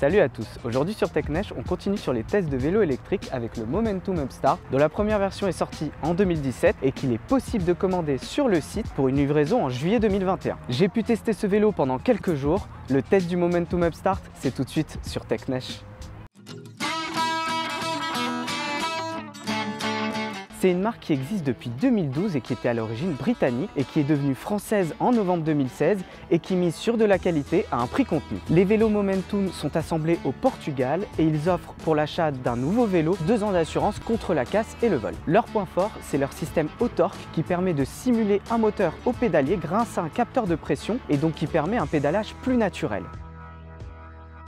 Salut à tous, aujourd'hui sur TechNesh, on continue sur les tests de vélo électrique avec le Momentum Upstart, dont la première version est sortie en 2017 et qu'il est possible de commander sur le site pour une livraison en juillet 2021. J'ai pu tester ce vélo pendant quelques jours, le test du Momentum Upstart, c'est tout de suite sur TechNesh. C'est une marque qui existe depuis 2012 et qui était à l'origine britannique et qui est devenue française en novembre 2016 et qui mise sur de la qualité à un prix contenu. Les vélos Momentum sont assemblés au Portugal et ils offrent pour l'achat d'un nouveau vélo deux ans d'assurance contre la casse et le vol. Leur point fort, c'est leur système Autorque qui permet de simuler un moteur au pédalier grâce à un capteur de pression et donc qui permet un pédalage plus naturel.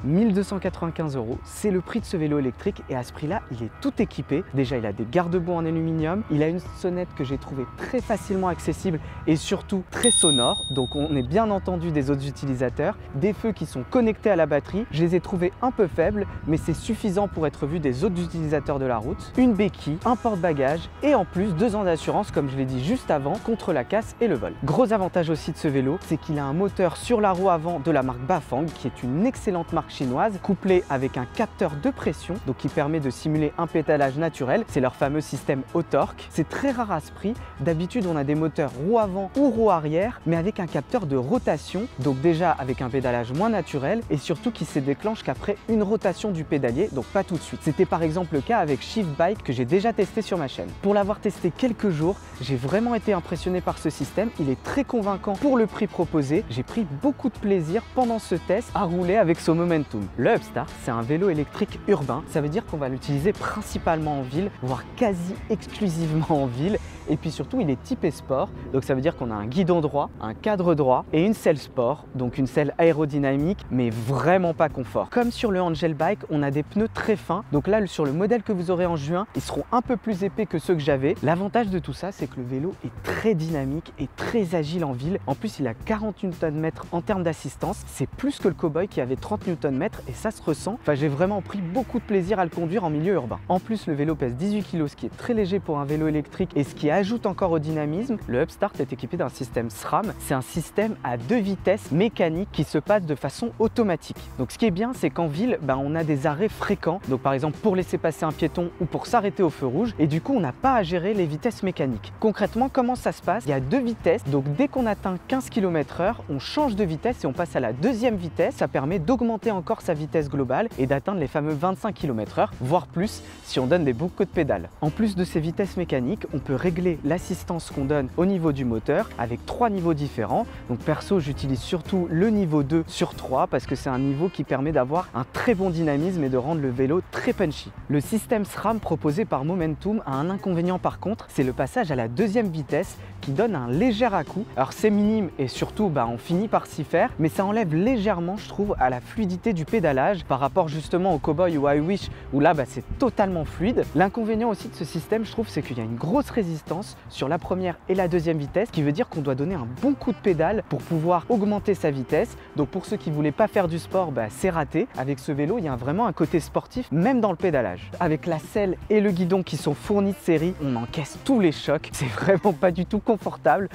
1295 euros, c'est le prix de ce vélo électrique et à ce prix-là, il est tout équipé. Déjà, il a des garde-boue en aluminium, il a une sonnette que j'ai trouvée très facilement accessible et surtout très sonore, donc on est bien entendu des autres utilisateurs. Des feux qui sont connectés à la batterie, je les ai trouvés un peu faibles, mais c'est suffisant pour être vu des autres utilisateurs de la route. Une béquille, un porte-bagages et en plus deux ans d'assurance, comme je l'ai dit juste avant, contre la casse et le vol. Gros avantage aussi de ce vélo, c'est qu'il a un moteur sur la roue avant de la marque Bafang, qui est une excellente marque chinoise, couplé avec un capteur de pression, donc qui permet de simuler un pédalage naturel. C'est leur fameux système au torque. C'est très rare à ce prix. D'habitude, on a des moteurs roue avant ou roue arrière, mais avec un capteur de rotation, donc déjà avec un pédalage moins naturel et surtout qui se déclenche qu'après une rotation du pédalier, donc pas tout de suite. C'était par exemple le cas avec Shift Bike que j'ai déjà testé sur ma chaîne. Pour l'avoir testé quelques jours, j'ai vraiment été impressionné par ce système. Il est très convaincant pour le prix proposé. J'ai pris beaucoup de plaisir pendant ce test à rouler avec ce moment le Upstart, c'est un vélo électrique urbain. Ça veut dire qu'on va l'utiliser principalement en ville, voire quasi exclusivement en ville. Et puis surtout, il est typé sport. Donc ça veut dire qu'on a un guidon droit, un cadre droit et une selle sport. Donc une selle aérodynamique, mais vraiment pas confort. Comme sur le Angel Bike, on a des pneus très fins. Donc là, sur le modèle que vous aurez en juin, ils seront un peu plus épais que ceux que j'avais. L'avantage de tout ça, c'est que le vélo est très dynamique et très agile en ville. En plus, il a 40 Nm en termes d'assistance. C'est plus que le Cowboy qui avait 30 Nm et ça se ressent. Enfin, j'ai vraiment pris beaucoup de plaisir à le conduire en milieu urbain. En plus, le vélo pèse 18 kg, ce qui est très léger pour un vélo électrique et ce qui ajoute encore au dynamisme. Le Upstart est équipé d'un système SRAM. C'est un système à deux vitesses mécaniques qui se passe de façon automatique. Donc, ce qui est bien, c'est qu'en ville, ben, on a des arrêts fréquents. Donc, par exemple, pour laisser passer un piéton ou pour s'arrêter au feu rouge. Et du coup, on n'a pas à gérer les vitesses mécaniques. Concrètement, comment ça se passe? Il y a deux vitesses. Donc, dès qu'on atteint 15 km/h, on change de vitesse et on passe à la deuxième vitesse. Ça permet d'augmenter encore sa vitesse globale et d'atteindre les fameux 25 km/h, voire plus si on donne des boucles de pédale. En plus de ces vitesses mécaniques, on peut régler l'assistance qu'on donne au niveau du moteur avec trois niveaux différents. Donc perso, j'utilise surtout le niveau 2 sur 3 parce que c'est un niveau qui permet d'avoir un très bon dynamisme et de rendre le vélo très punchy. Le système SRAM proposé par Momentum a un inconvénient par contre, c'est le passage à la deuxième vitesse qui donne un léger à-coup. Alors c'est minime et surtout bah, on finit par s'y faire, mais ça enlève légèrement je trouve à la fluidité du pédalage par rapport justement au Cowboy ou à Wish où là bah, c'est totalement fluide. L'inconvénient aussi de ce système je trouve c'est qu'il y a une grosse résistance sur la première et la deuxième vitesse qui veut dire qu'on doit donner un bon coup de pédale pour pouvoir augmenter sa vitesse. Donc pour ceux qui voulaient pas faire du sport, bah, c'est raté. Avec ce vélo il y a vraiment un côté sportif même dans le pédalage. Avec la selle et le guidon qui sont fournis de série, on encaisse tous les chocs. C'est vraiment pas du tout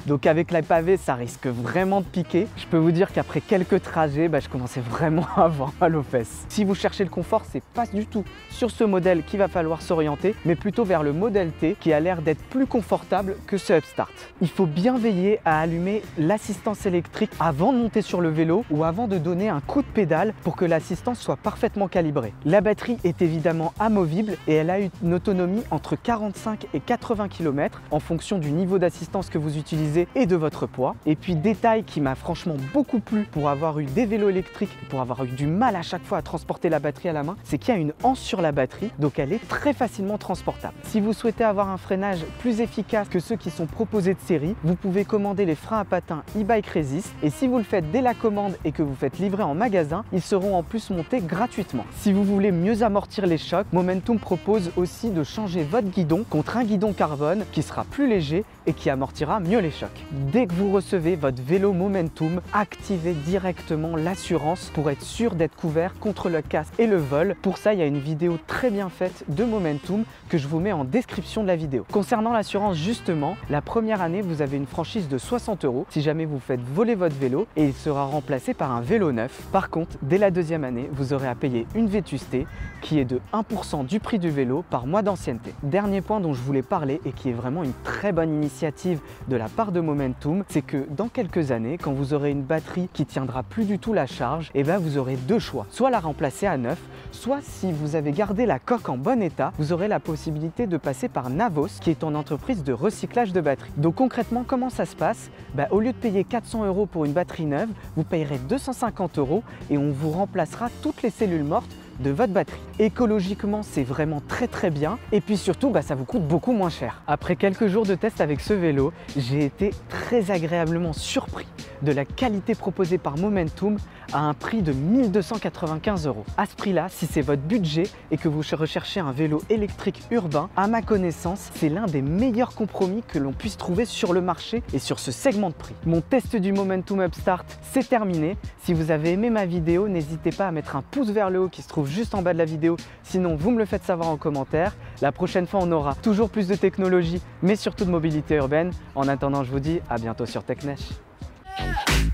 Donc avec la pavée ça risque vraiment de piquer. Je peux vous dire qu'après quelques trajets, bah, je commençais vraiment à avoir mal aux fesses. Si vous cherchez le confort, c'est pas du tout sur ce modèle qu'il va falloir s'orienter, mais plutôt vers le modèle T qui a l'air d'être plus confortable que ce Upstart. Il faut bien veiller à allumer l'assistance électrique avant de monter sur le vélo ou avant de donner un coup de pédale pour que l'assistance soit parfaitement calibrée. La batterie est évidemment amovible et elle a une autonomie entre 45 et 80 km en fonction du niveau d'assistance que vous utilisez et de votre poids. Et puis détail qui m'a franchement beaucoup plu pour avoir eu des vélos électriques, pour avoir eu du mal à chaque fois à transporter la batterie à la main, c'est qu'il y a une anse sur la batterie, donc elle est très facilement transportable. Si vous souhaitez avoir un freinage plus efficace que ceux qui sont proposés de série, vous pouvez commander les freins à patins e-bike Resist et si vous le faites dès la commande et que vous faites livrer en magasin, ils seront en plus montés gratuitement. Si vous voulez mieux amortir les chocs, Momentum propose aussi de changer votre guidon contre un guidon carbone qui sera plus léger et qui amortit amortira mieux les chocs. Dès que vous recevez votre vélo Momentum, activez directement l'assurance pour être sûr d'être couvert contre le casse et le vol. Pour ça, il y a une vidéo très bien faite de Momentum que je vous mets en description de la vidéo. Concernant l'assurance, justement, la première année, vous avez une franchise de 60 euros si jamais vous faites voler votre vélo et il sera remplacé par un vélo neuf. Par contre, dès la deuxième année, vous aurez à payer une vétusté qui est de 1% du prix du vélo par mois d'ancienneté. Dernier point dont je voulais parler et qui est vraiment une très bonne initiative de la part de Momentum, c'est que dans quelques années, quand vous aurez une batterie qui tiendra plus du tout la charge, et eh ben vous aurez deux choix. Soit la remplacer à neuf, soit si vous avez gardé la coque en bon état, vous aurez la possibilité de passer par Navos, qui est une entreprise de recyclage de batteries. Donc concrètement, comment ça se passe? Bah, Au lieu de payer 400 euros pour une batterie neuve, vous payerez 250 euros et on vous remplacera toutes les cellules mortes de votre batterie. Écologiquement, c'est vraiment très très bien et puis surtout, bah, ça vous coûte beaucoup moins cher. Après quelques jours de test avec ce vélo, j'ai été très agréablement surpris de la qualité proposée par Momentum à un prix de 1295 euros. À ce prix-là, si c'est votre budget et que vous recherchez un vélo électrique urbain, à ma connaissance, c'est l'un des meilleurs compromis que l'on puisse trouver sur le marché et sur ce segment de prix. Mon test du Momentum Upstart, c'est terminé. Si vous avez aimé ma vidéo, n'hésitez pas à mettre un pouce vers le haut qui se trouve juste en bas de la vidéo. Sinon, vous me le faites savoir en commentaire. La prochaine fois, on aura toujours plus de technologie, mais surtout de mobilité urbaine. En attendant, je vous dis à bientôt sur TechNesh.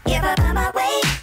If I'm on my way.